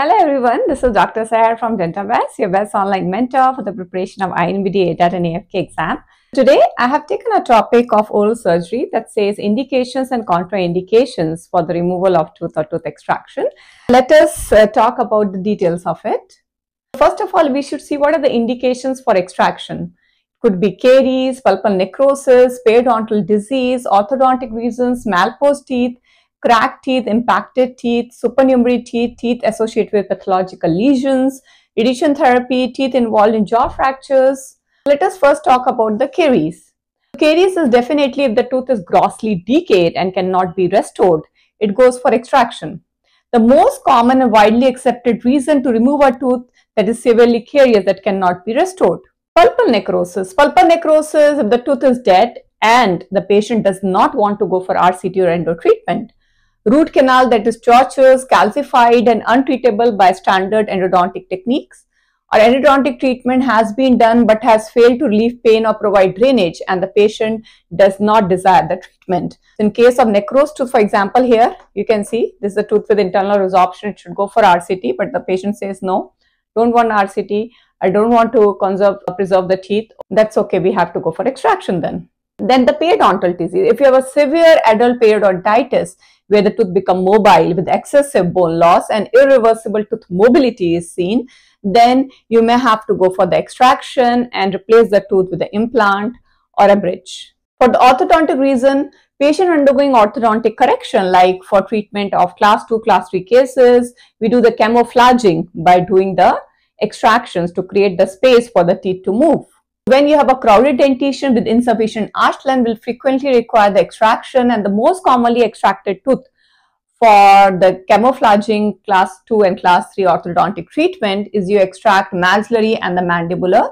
Hello everyone, this is Dr. Sehar from DentaBest, your best online mentor for the preparation of INBDE ADAT and AFK exam. Today, I have taken a topic of oral surgery that says indications and contraindications for the removal of tooth or tooth extraction. Let us uh, talk about the details of it. First of all, we should see what are the indications for extraction. Could be caries, pulpal necrosis, periodontal disease, orthodontic reasons, malposed teeth, cracked teeth, impacted teeth, supernumerary teeth, teeth associated with pathological lesions, radiation therapy, teeth involved in jaw fractures. Let us first talk about the caries. Caries is definitely if the tooth is grossly decayed and cannot be restored, it goes for extraction. The most common and widely accepted reason to remove a tooth that is severely carious that cannot be restored. Pulpal necrosis. Pulpal necrosis, if the tooth is dead and the patient does not want to go for RCT or endo treatment, root canal that is tortuous, calcified and untreatable by standard endodontic techniques or endodontic treatment has been done but has failed to relieve pain or provide drainage and the patient does not desire the treatment. In case of necrosed tooth, for example, here you can see this is a tooth with internal resorption. It should go for RCT, but the patient says no, don't want RCT. I don't want to conserve, preserve the teeth. That's okay. We have to go for extraction then. Then the periodontal disease. If you have a severe adult periodontitis, where the tooth become mobile with excessive bone loss and irreversible tooth mobility is seen, then you may have to go for the extraction and replace the tooth with an implant or a bridge. For the orthodontic reason, patient undergoing orthodontic correction like for treatment of class 2, class 3 cases, we do the camouflaging by doing the extractions to create the space for the teeth to move. When you have a crowded dentition with insufficient arch length will frequently require the extraction and the most commonly extracted tooth for the camouflaging class 2 and class 3 orthodontic treatment is you extract maxillary and the mandibular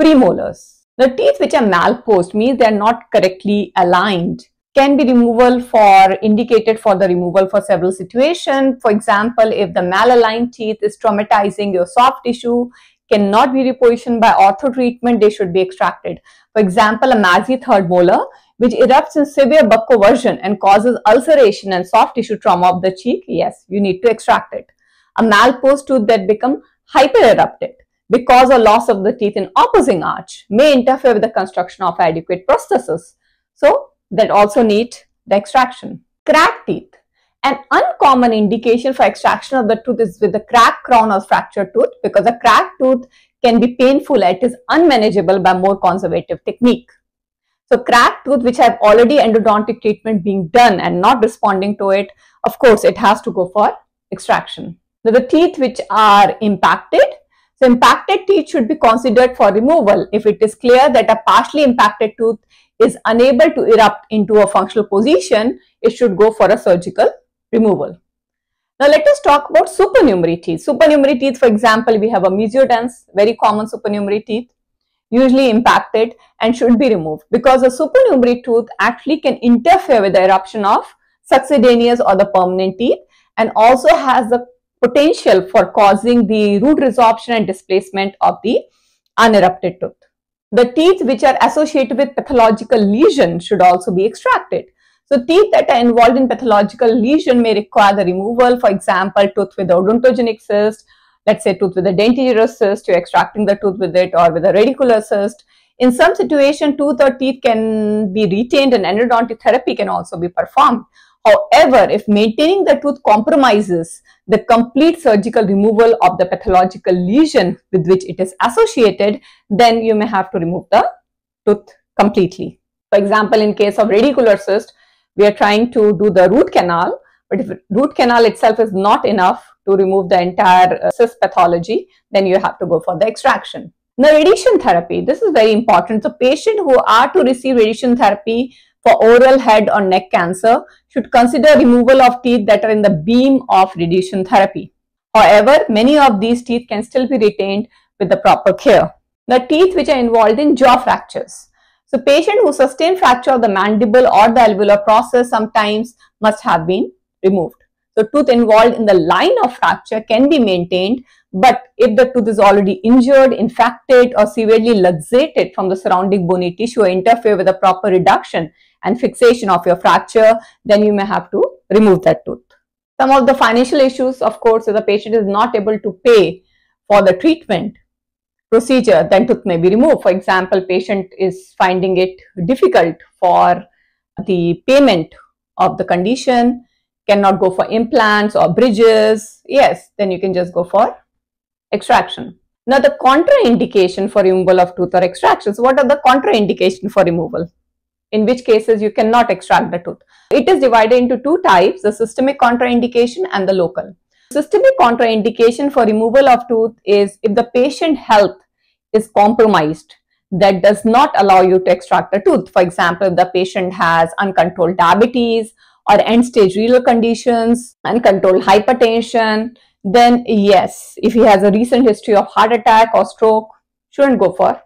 premolars. The teeth which are malposed means they are not correctly aligned can be removal for indicated for the removal for several situations. For example, if the malaligned teeth is traumatizing your soft tissue, cannot be repositioned by ortho treatment, they should be extracted. For example, a maxi third molar, which erupts in severe buccoversion and causes ulceration and soft tissue trauma of the cheek, yes, you need to extract it. A malposed tooth that become hypererupted because of loss of the teeth in opposing arch may interfere with the construction of adequate prosthesis. So, that also need the extraction. Cracked teeth. An uncommon indication for extraction of the tooth is with a cracked crown or fractured tooth because a cracked tooth can be painful and it is unmanageable by more conservative technique. So cracked tooth which have already endodontic treatment being done and not responding to it, of course it has to go for extraction. Now the teeth which are impacted, so impacted teeth should be considered for removal if it is clear that a partially impacted tooth is unable to erupt into a functional position, it should go for a surgical removal. Now let us talk about supernumerary teeth. Supernumerary teeth, for example, we have a mesiodens, very common supernumerary teeth, usually impacted and should be removed because a supernumerary tooth actually can interfere with the eruption of succedaneous or the permanent teeth and also has the potential for causing the root resorption and displacement of the unerupted tooth. The teeth which are associated with pathological lesion should also be extracted. So teeth that are involved in pathological lesion may require the removal, for example, tooth with odontogenic cyst, let's say tooth with a dentigerous cyst, you're extracting the tooth with it or with a radicular cyst. In some situation, tooth or teeth can be retained and endodontic therapy can also be performed. However, if maintaining the tooth compromises the complete surgical removal of the pathological lesion with which it is associated, then you may have to remove the tooth completely. For example, in case of radicular cyst, we are trying to do the root canal, but if root canal itself is not enough to remove the entire uh, cyst pathology, then you have to go for the extraction. Now, radiation therapy, this is very important. So, patient who are to receive radiation therapy for oral head or neck cancer should consider removal of teeth that are in the beam of radiation therapy. However, many of these teeth can still be retained with the proper care. The teeth which are involved in jaw fractures. So patient who sustain fracture of the mandible or the alveolar process sometimes must have been removed. So tooth involved in the line of fracture can be maintained but if the tooth is already injured, infected or severely luxated from the surrounding bony tissue or interfere with the proper reduction and fixation of your fracture, then you may have to remove that tooth. Some of the financial issues, of course, if the patient is not able to pay for the treatment procedure, then tooth may be removed. For example, patient is finding it difficult for the payment of the condition, cannot go for implants or bridges. Yes, then you can just go for extraction. Now the contraindication for removal of tooth or extractions. What are the contraindication for removal? In which cases you cannot extract the tooth. It is divided into two types, the systemic contraindication and the local. Systemic contraindication for removal of tooth is if the patient health is compromised that does not allow you to extract the tooth. For example, if the patient has uncontrolled diabetes or end-stage renal conditions, uncontrolled hypertension, then yes, if he has a recent history of heart attack or stroke, shouldn't go for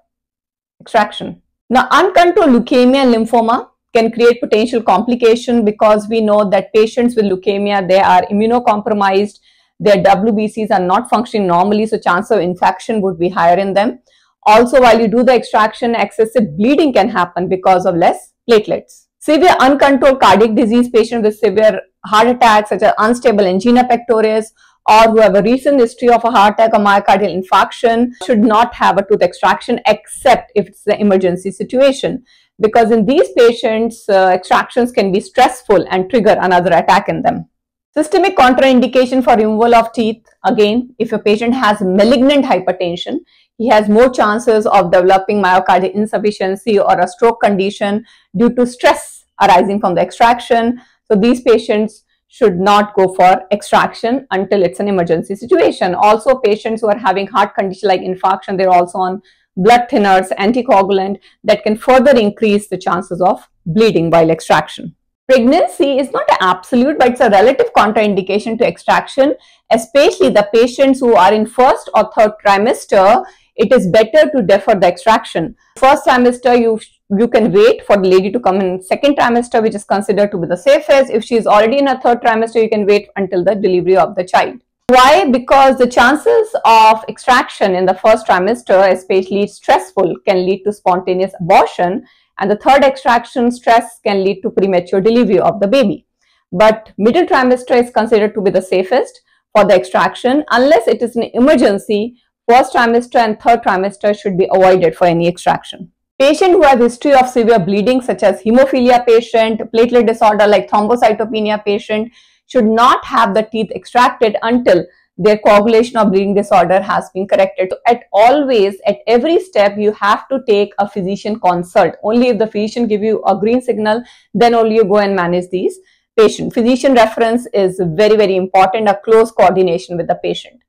extraction. Now, uncontrolled leukemia and lymphoma can create potential complication because we know that patients with leukemia, they are immunocompromised, their WBCs are not functioning normally, so chance of infection would be higher in them. Also, while you do the extraction, excessive bleeding can happen because of less platelets. Severe uncontrolled cardiac disease patients with severe heart attacks such as unstable angina pectoris or who have a recent history of a heart attack or myocardial infarction should not have a tooth extraction except if it's an emergency situation because in these patients uh, extractions can be stressful and trigger another attack in them. Systemic contraindication for removal of teeth again if a patient has malignant hypertension he has more chances of developing myocardial insufficiency or a stroke condition due to stress arising from the extraction. So these patients should not go for extraction until it's an emergency situation. Also, patients who are having heart condition like infarction, they're also on blood thinners, anticoagulant that can further increase the chances of bleeding while extraction. Pregnancy is not an absolute, but it's a relative contraindication to extraction, especially the patients who are in first or third trimester it is better to defer the extraction. First trimester, you you can wait for the lady to come in second trimester, which is considered to be the safest. If she is already in a third trimester, you can wait until the delivery of the child. Why? Because the chances of extraction in the first trimester, especially stressful, can lead to spontaneous abortion. And the third extraction stress can lead to premature delivery of the baby. But middle trimester is considered to be the safest for the extraction unless it is an emergency First trimester and third trimester should be avoided for any extraction. Patient who have history of severe bleeding such as hemophilia patient, platelet disorder like thrombocytopenia patient should not have the teeth extracted until their coagulation or bleeding disorder has been corrected. So at always, at every step, you have to take a physician consult. Only if the physician give you a green signal, then only you go and manage these patient. Physician reference is very, very important, a close coordination with the patient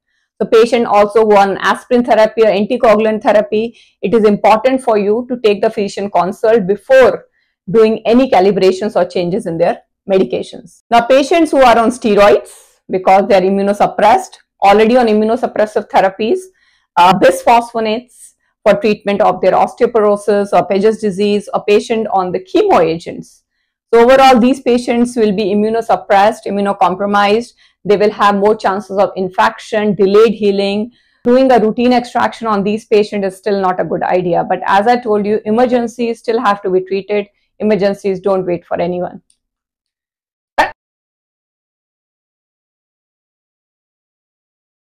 the patient also who on aspirin therapy or anticoagulant therapy, it is important for you to take the physician consult before doing any calibrations or changes in their medications. Now patients who are on steroids because they are immunosuppressed, already on immunosuppressive therapies, uh, bisphosphonates for treatment of their osteoporosis or Paget's disease or patient on the chemo agents. So overall, these patients will be immunosuppressed, immunocompromised, they will have more chances of infection, delayed healing. Doing a routine extraction on these patients is still not a good idea. But as I told you, emergencies still have to be treated. Emergencies don't wait for anyone.